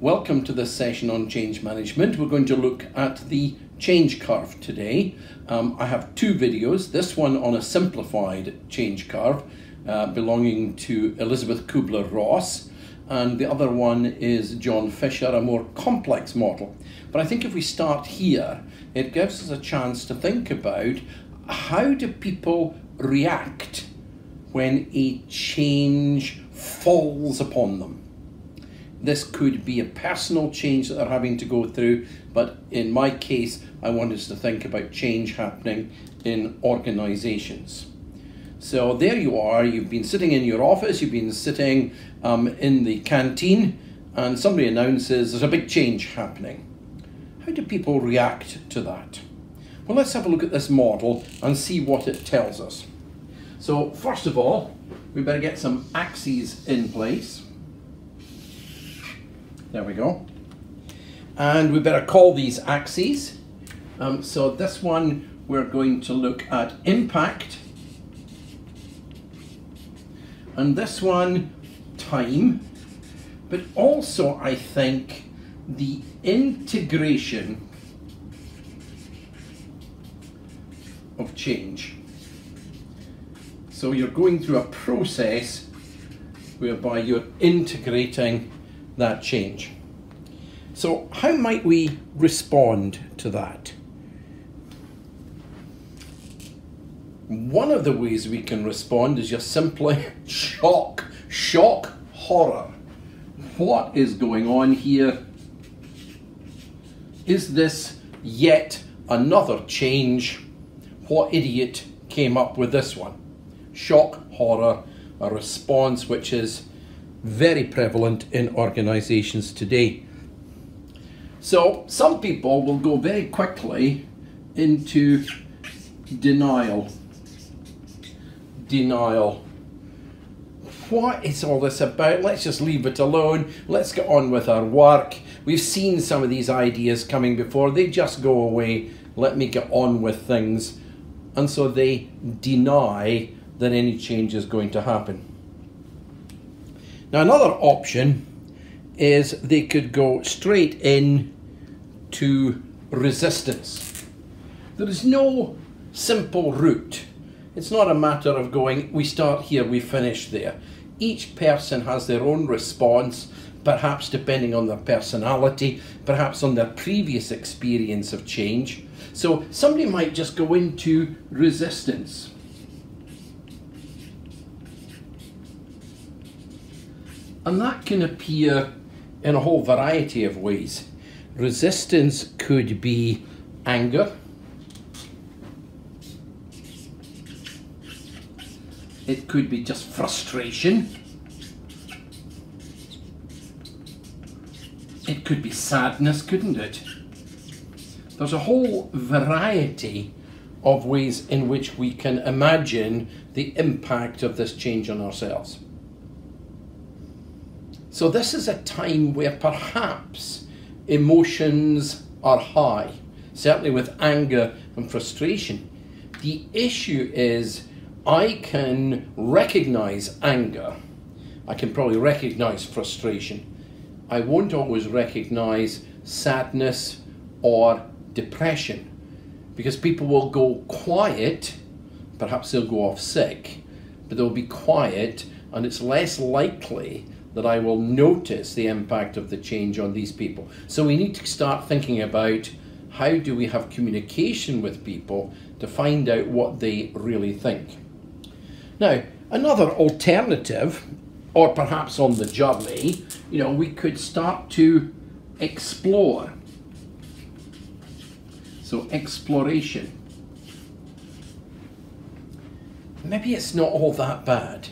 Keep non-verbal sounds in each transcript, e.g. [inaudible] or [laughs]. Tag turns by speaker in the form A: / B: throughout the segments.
A: Welcome to this session on change management. We're going to look at the change curve today. Um, I have two videos, this one on a simplified change curve uh, belonging to Elizabeth Kubler-Ross and the other one is John Fisher, a more complex model. But I think if we start here, it gives us a chance to think about how do people react when a change falls upon them. This could be a personal change that they're having to go through, but in my case, I want us to think about change happening in organizations. So there you are, you've been sitting in your office, you've been sitting um, in the canteen, and somebody announces there's a big change happening. How do people react to that? Well, let's have a look at this model and see what it tells us. So, first of all, we better get some axes in place. There we go. And we better call these axes. Um, so this one, we're going to look at impact. And this one, time. But also, I think, the integration of change. So you're going through a process whereby you're integrating that change. So how might we respond to that? One of the ways we can respond is just simply [laughs] shock, shock, horror. What is going on here? Is this yet another change? What idiot came up with this one? Shock, horror, a response which is very prevalent in organizations today. So some people will go very quickly into denial. Denial. What is all this about? Let's just leave it alone. Let's get on with our work. We've seen some of these ideas coming before. They just go away. Let me get on with things. And so they deny that any change is going to happen. Now another option is they could go straight in to resistance. There is no simple route. It's not a matter of going, we start here, we finish there. Each person has their own response, perhaps depending on their personality, perhaps on their previous experience of change. So somebody might just go into resistance. And that can appear in a whole variety of ways. Resistance could be anger. It could be just frustration. It could be sadness, couldn't it? There's a whole variety of ways in which we can imagine the impact of this change on ourselves. So this is a time where perhaps emotions are high, certainly with anger and frustration. The issue is I can recognize anger. I can probably recognize frustration. I won't always recognize sadness or depression because people will go quiet, perhaps they'll go off sick, but they'll be quiet and it's less likely that I will notice the impact of the change on these people. So we need to start thinking about how do we have communication with people to find out what they really think. Now, another alternative, or perhaps on the journey, you know, we could start to explore. So exploration. Maybe it's not all that bad.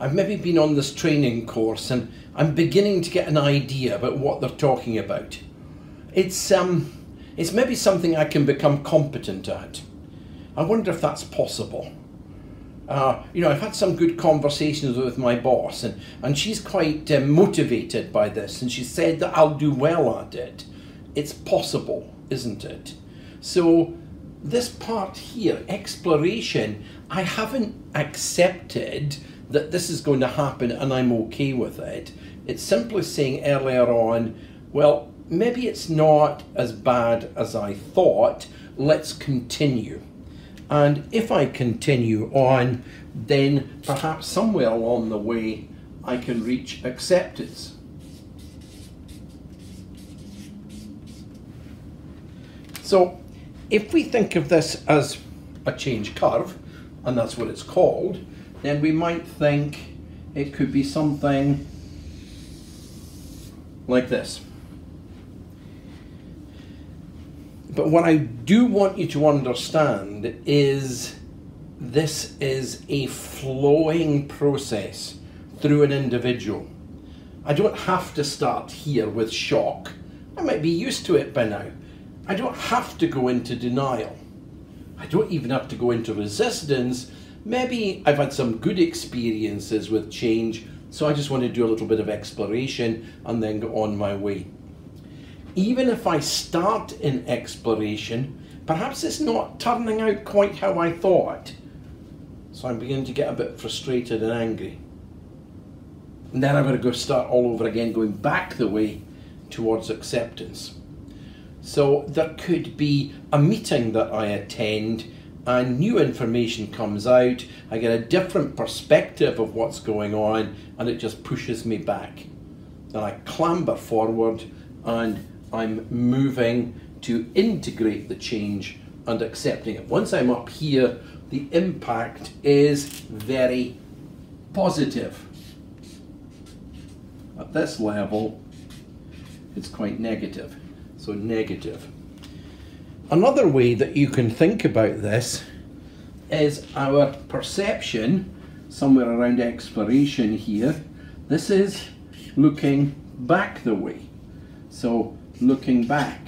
A: I've maybe been on this training course and I'm beginning to get an idea about what they're talking about. It's, um, it's maybe something I can become competent at. I wonder if that's possible. Uh, you know, I've had some good conversations with my boss, and, and she's quite uh, motivated by this, and she said that I'll do well at it. It's possible, isn't it? So, this part here, exploration, I haven't accepted that this is going to happen and I'm okay with it. It's simply saying earlier on, Well, maybe it's not as bad as I thought. Let's continue. And if I continue on, then perhaps somewhere along the way I can reach acceptance. So if we think of this as a change curve, and that's what it's called, then we might think it could be something like this. But what I do want you to understand is this is a flowing process through an individual. I don't have to start here with shock. I might be used to it by now. I don't have to go into denial. I don't even have to go into resistance. Maybe I've had some good experiences with change, so I just want to do a little bit of exploration and then go on my way. Even if I start in exploration, perhaps it's not turning out quite how I thought. So I'm beginning to get a bit frustrated and angry. And then I'm going to go start all over again, going back the way towards acceptance. So there could be a meeting that I attend and new information comes out. I get a different perspective of what's going on and it just pushes me back. Then I clamber forward and I'm moving to integrate the change and accepting it. Once I'm up here, the impact is very positive. At this level, it's quite negative so negative. Another way that you can think about this is our perception, somewhere around exploration here. This is looking back the way. So looking back.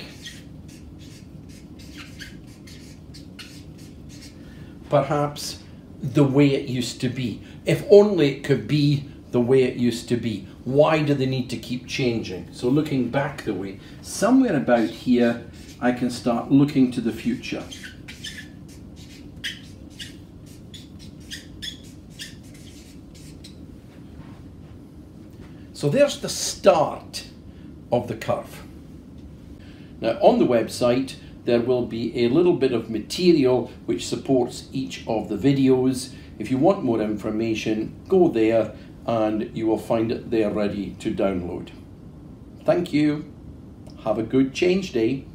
A: Perhaps the way it used to be. If only it could be the way it used to be. Why do they need to keep changing? So looking back the way, somewhere about here, I can start looking to the future. So there's the start of the curve. Now on the website, there will be a little bit of material which supports each of the videos. If you want more information, go there and you will find it there ready to download. Thank you. Have a good change day.